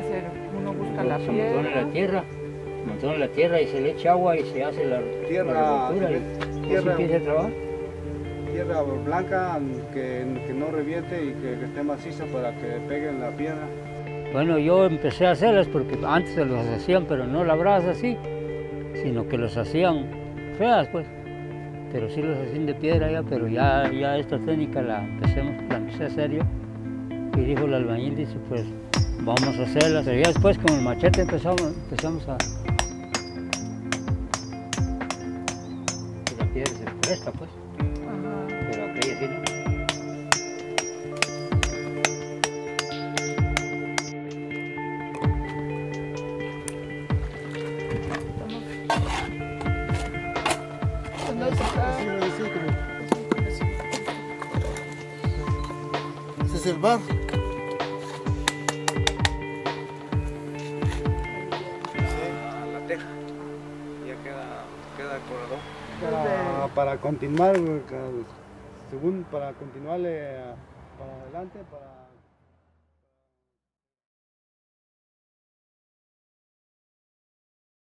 que hacer? Uno busca la se piedra. la tierra, se amontona la tierra y se le echa agua y se hace la, Tierra, la y tierra, empieza a trabajar. tierra blanca que, que no reviente y que, que esté maciza para que pegue en la piedra. Bueno, yo empecé a hacerlas porque antes se los hacían, pero no labradas así, sino que los hacían feas, pues. Pero sí los hacían de piedra ya, pero ya, ya esta técnica la, empecemos, la empecé a hacer yo. Y dijo el albañil, dice, pues vamos a hacerlas. Pero ya después con el machete empezamos, empezamos a... La piedra se presta, pues, Ajá. pero aquella sí no. Ese es el bar. Teja. Ya queda, queda el corredor. Para, para continuar, según para continuarle para adelante, para